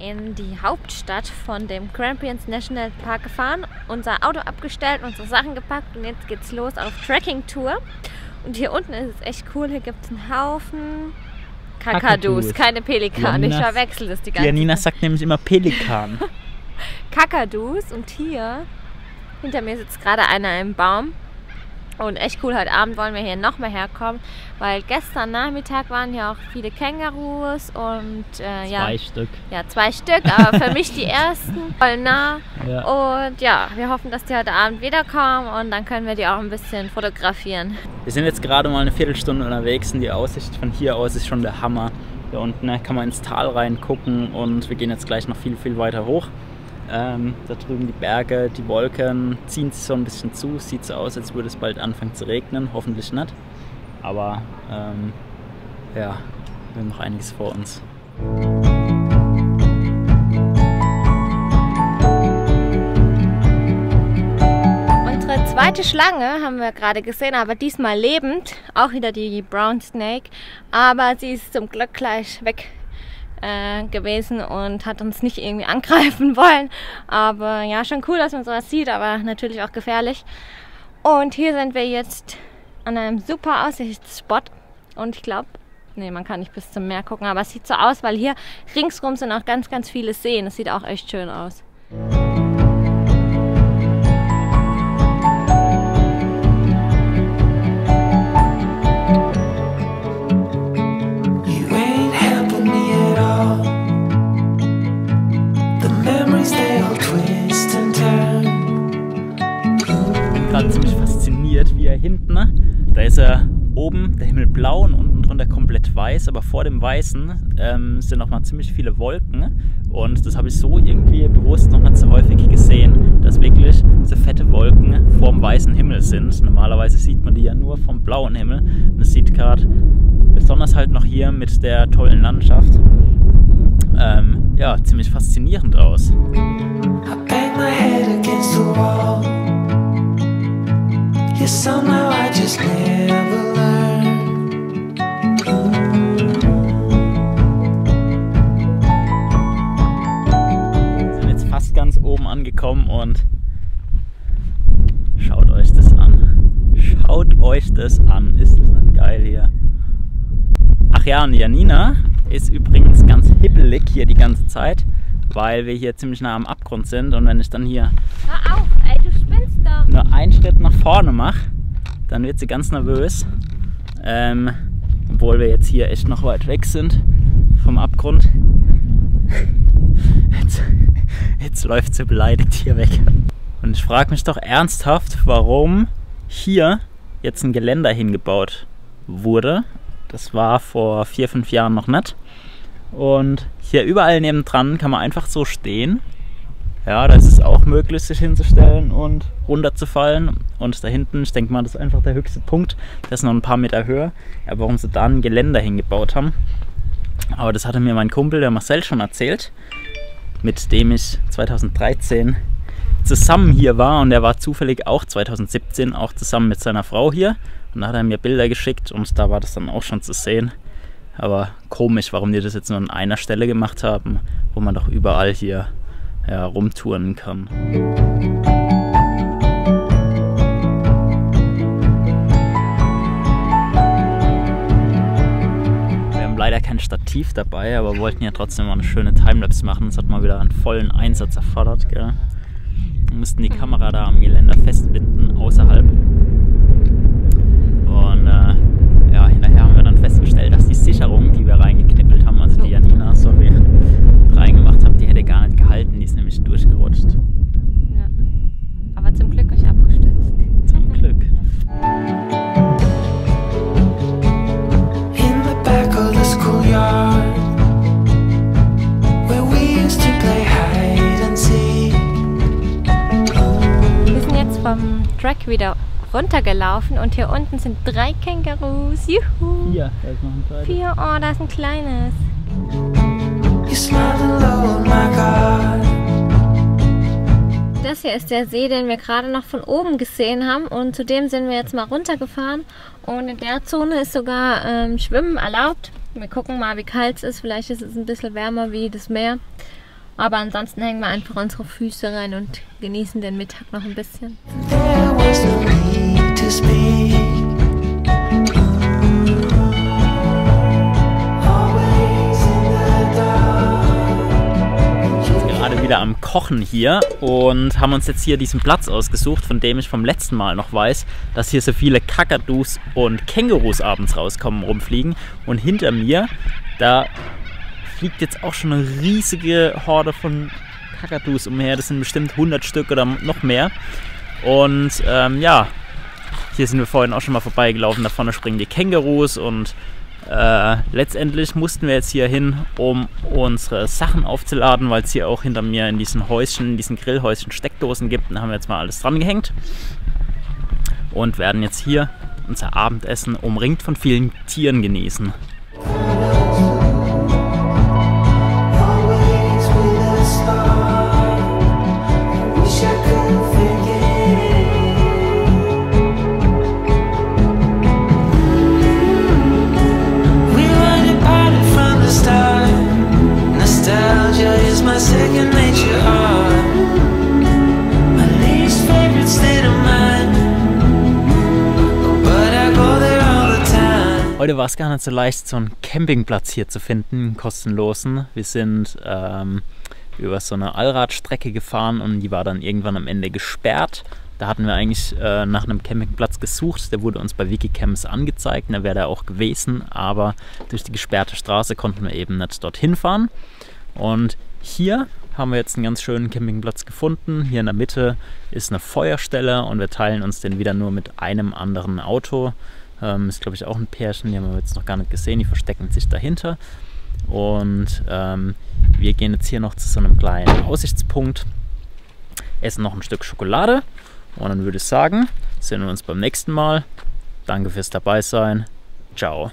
in die Hauptstadt von dem Grampians National Park gefahren, unser Auto abgestellt, unsere Sachen gepackt und jetzt geht's los auf Trekking-Tour. Und hier unten ist es echt cool, hier gibt es einen Haufen Kakadus, Kakadus. keine Pelikane. Ich Janina- verwechsel das die ganze Janina Zeit. sagt nämlich immer Pelikan. Kakadus und hier hinter mir sitzt gerade einer im Baum. Und echt cool, heute Abend wollen wir hier noch mehr herkommen, weil gestern Nachmittag waren ja auch viele Kängurus und äh, ja, Zwei Stück. ja, zwei Stück, aber für mich die ersten voll nah. Ja. Und ja, wir hoffen, dass die heute Abend wiederkommen und dann können wir die auch ein bisschen fotografieren. Wir sind jetzt gerade mal eine Viertelstunde unterwegs und die Aussicht von hier aus ist schon der Hammer. Hier unten ne, kann man ins Tal reingucken und wir gehen jetzt gleich noch viel, viel weiter hoch. Ähm, da drüben die Berge, die Wolken ziehen sich so ein bisschen zu. Sieht so aus, als würde es bald anfangen zu regnen. Hoffentlich nicht. Aber ähm, ja, wir haben noch einiges vor uns. Unsere zweite Schlange haben wir gerade gesehen, aber diesmal lebend. Auch wieder die Brown Snake. Aber sie ist zum Glück gleich weg äh, gewesen und hat uns nicht irgendwie angreifen wollen. Aber ja, schon cool, dass man sowas sieht, aber natürlich auch gefährlich. Und hier sind wir jetzt an einem super Aussichtsspot. Und ich glaube, nee, man kann nicht bis zum Meer gucken, aber es sieht so aus, weil hier ringsrum sind auch ganz, ganz viele Seen. Es sieht auch echt schön aus. Ziemlich fasziniert, wie er hinten, ne? da ist er oben, der Himmel blau und unten drunter komplett weiß, aber vor dem Weißen ähm, sind noch mal ziemlich viele Wolken und das habe ich so irgendwie bewusst noch nicht so häufig gesehen, dass wirklich so fette Wolken vorm weißen Himmel sind. Normalerweise sieht man die ja nur vom blauen Himmel und es sieht gerade besonders halt noch hier mit der tollen Landschaft ähm, ja, ziemlich faszinierend aus. Somehow I just never learn. Wir sind jetzt fast ganz oben angekommen und schaut euch das an. Schaut euch das an. Ist das nicht geil hier? Ach ja, und Janina ist übrigens ganz hibbelig hier die ganze Zeit, weil wir hier ziemlich nah am Abgrund sind und wenn ich dann hier auf, ey, nur einen Schritt nach vorne mache, dann wird sie ganz nervös. Ähm, obwohl wir jetzt hier echt noch weit weg sind vom Abgrund. Jetzt, jetzt läuft sie beleidigt hier weg. Und ich frage mich doch ernsthaft, warum hier jetzt ein Geländer hingebaut wurde. Das war vor vier, fünf Jahren noch nicht. Und hier überall nebendran kann man einfach so stehen ja, da ist es auch möglich, sich hinzustellen und runterzufallen. Und da hinten, ich denke mal, das ist einfach der höchste Punkt. Das ist noch ein paar Meter höher. Ja, warum sie da ein Geländer hingebaut haben. Aber das hatte mir mein Kumpel, der Marcel, schon erzählt, mit dem ich 2013 zusammen hier war. Und der war zufällig auch 2017 auch zusammen mit seiner Frau hier. Und da hat er mir Bilder geschickt und da war das dann auch schon zu sehen. Aber komisch, warum die das jetzt nur an einer Stelle gemacht haben, wo man doch überall hier ja, rumtouren kann. Wir haben leider kein Stativ dabei, aber wollten ja trotzdem mal eine schöne Timelapse machen. Das hat mal wieder einen vollen Einsatz erfordert. Gell? Wir mussten die Kamera da am Geländer festbinden, außerhalb. Und äh, Track wieder runtergelaufen und hier unten sind drei Kängurus. Juhu! Hier, da ist noch ein zweites. Vier. Oh, da ist ein kleines. Das hier ist der See, den wir gerade noch von oben gesehen haben und zu dem sind wir jetzt mal runtergefahren und in der Zone ist sogar ähm, Schwimmen erlaubt. Wir gucken mal, wie kalt es ist. Vielleicht ist es ein bisschen wärmer wie das Meer. Aber ansonsten hängen wir einfach unsere Füße rein und genießen den Mittag noch ein bisschen. Am Kochen hier und haben uns jetzt hier diesen Platz ausgesucht, von dem ich vom letzten Mal noch weiß, dass hier so viele Kakadus und Kängurus abends rauskommen, rumfliegen. Und hinter mir, da fliegt jetzt auch schon eine riesige Horde von Kakadus umher. Das sind bestimmt 100 Stück oder noch mehr. Und ähm, ja, hier sind wir vorhin auch schon mal vorbeigelaufen. Da vorne springen die Kängurus und äh, letztendlich mussten wir jetzt hier hin, um unsere Sachen aufzuladen, weil es hier auch hinter mir in diesen Häuschen, in diesen Grillhäuschen Steckdosen gibt. Da haben wir jetzt mal alles dran gehängt und werden jetzt hier unser Abendessen umringt von vielen Tieren genießen. Heute war es gar nicht so leicht, so einen Campingplatz hier zu finden, einen kostenlosen. Wir sind ähm, über so eine Allradstrecke gefahren und die war dann irgendwann am Ende gesperrt. Da hatten wir eigentlich äh, nach einem Campingplatz gesucht. Der wurde uns bei Wikicamps angezeigt. Da wäre der auch gewesen, aber durch die gesperrte Straße konnten wir eben nicht dorthin fahren. Und hier haben wir jetzt einen ganz schönen Campingplatz gefunden. Hier in der Mitte ist eine Feuerstelle und wir teilen uns den wieder nur mit einem anderen Auto. Ähm, ist, glaube ich, auch ein Pärchen, die haben wir jetzt noch gar nicht gesehen, die verstecken sich dahinter. Und ähm, wir gehen jetzt hier noch zu so einem kleinen Aussichtspunkt, essen noch ein Stück Schokolade und dann würde ich sagen, sehen wir uns beim nächsten Mal. Danke fürs Dabeisein. Ciao.